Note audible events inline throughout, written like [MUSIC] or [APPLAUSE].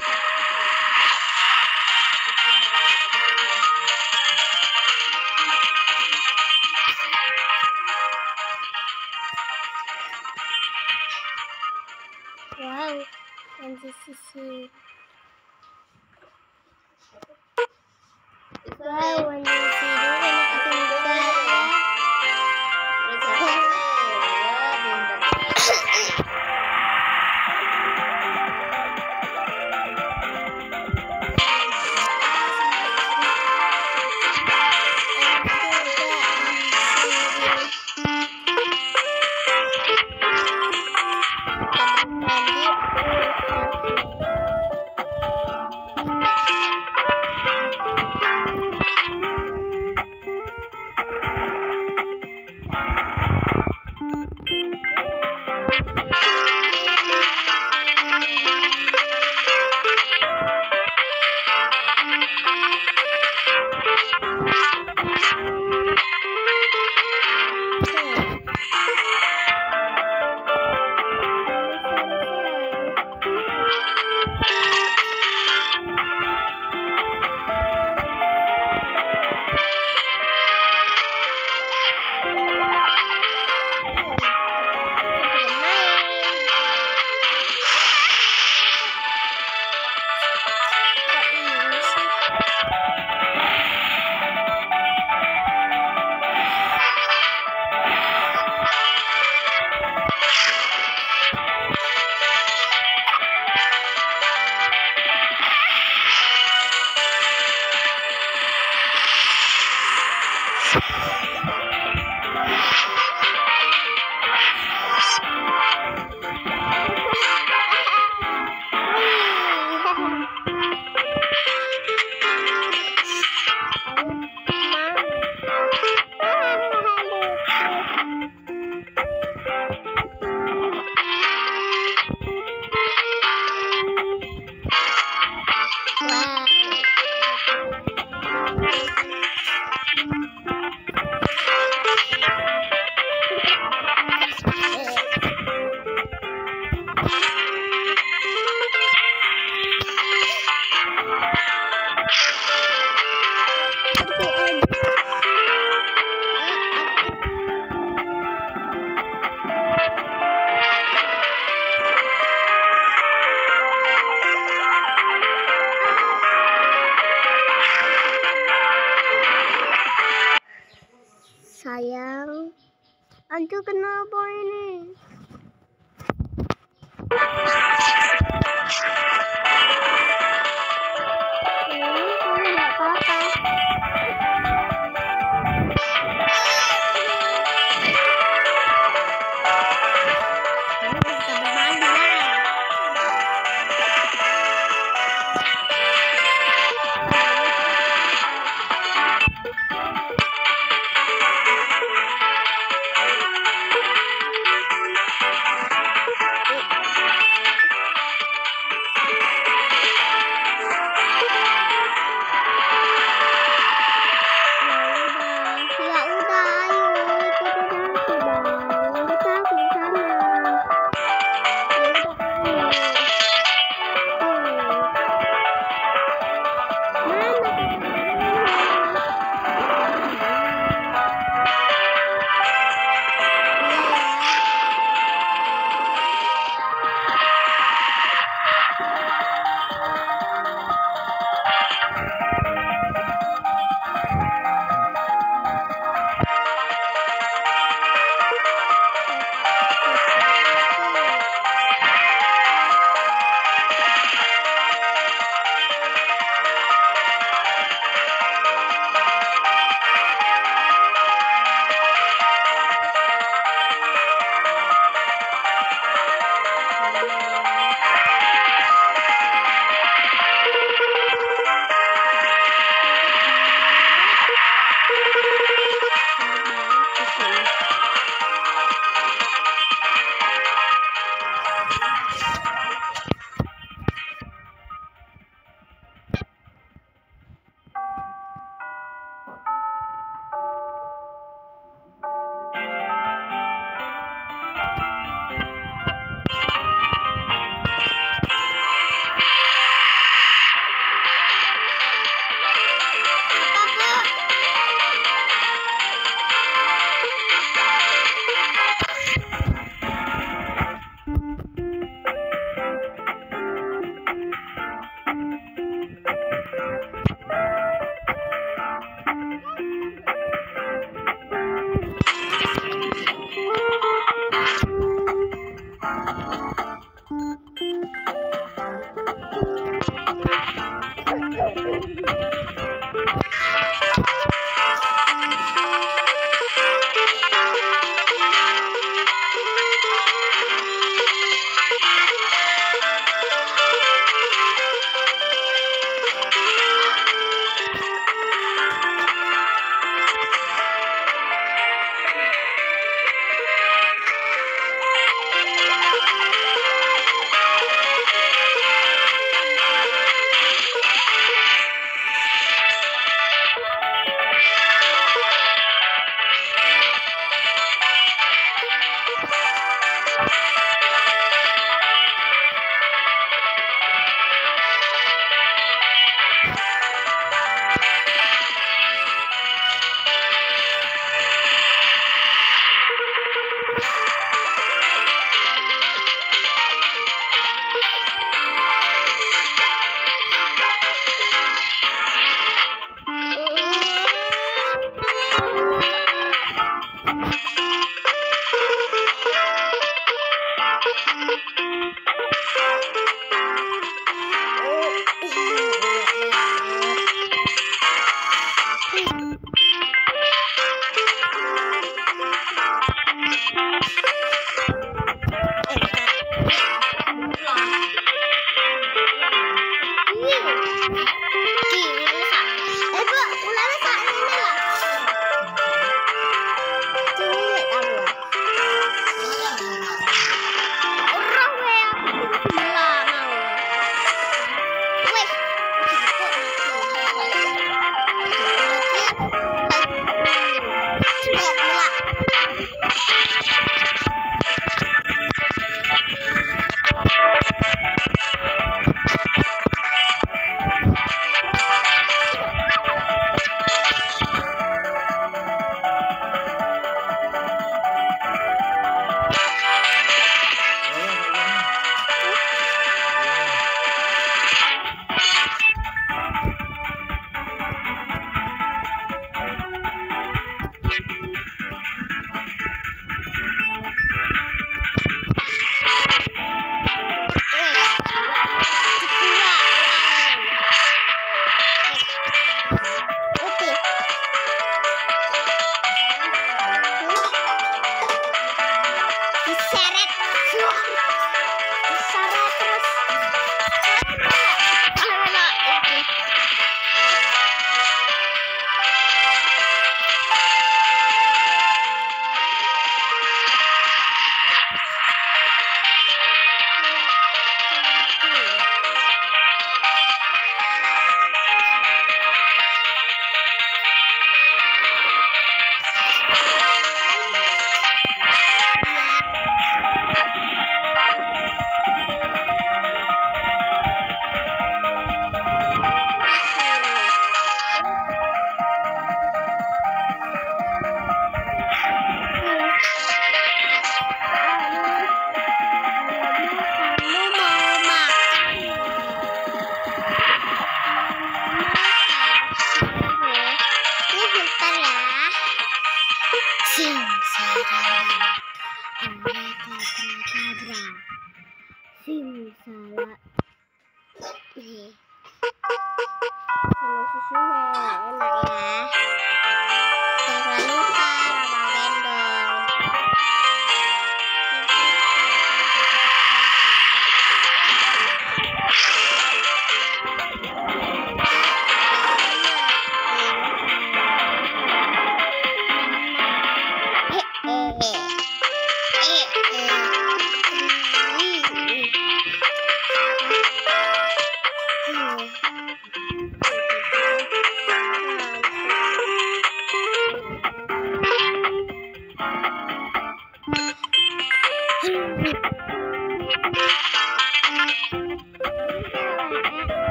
Bye. [LAUGHS] Thank you.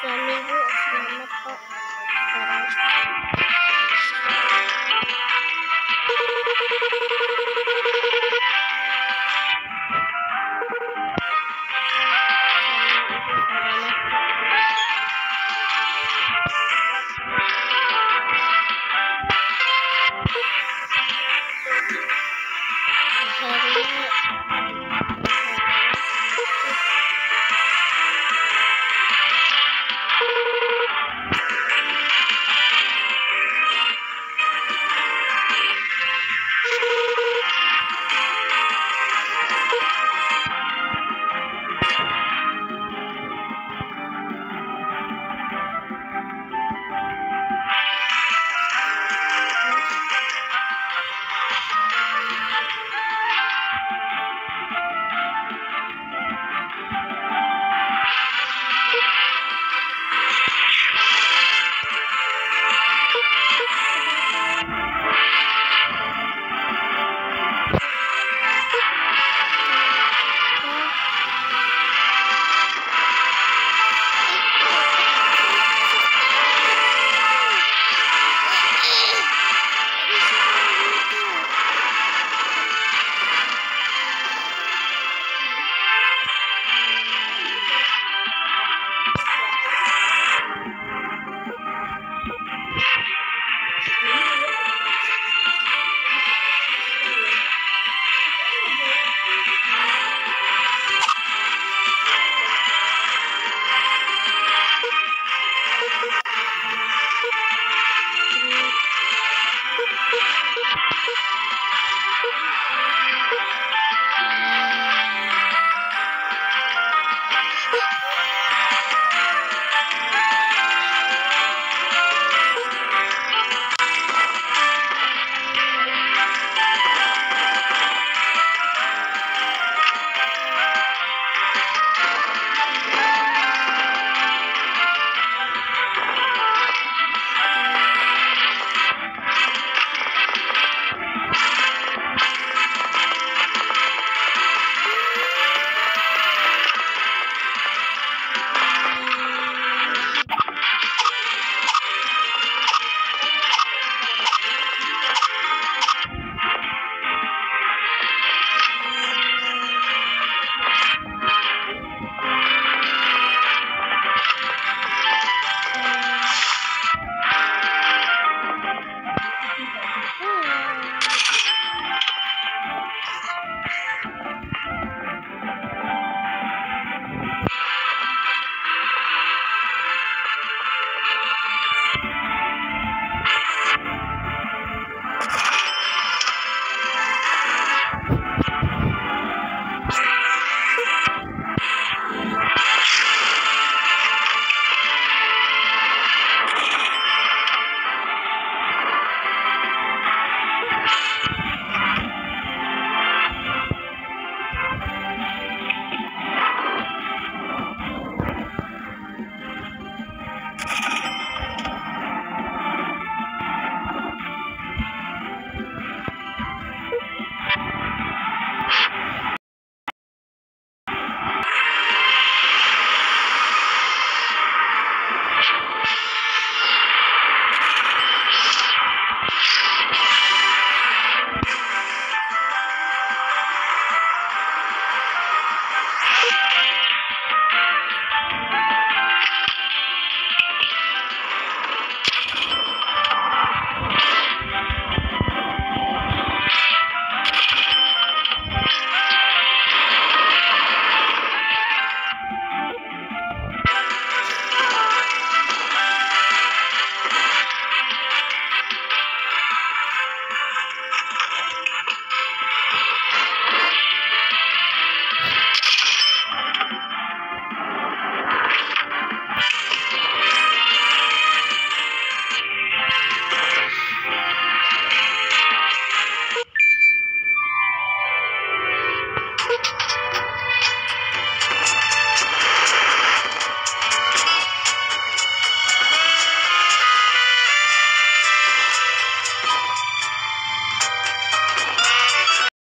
Suamiku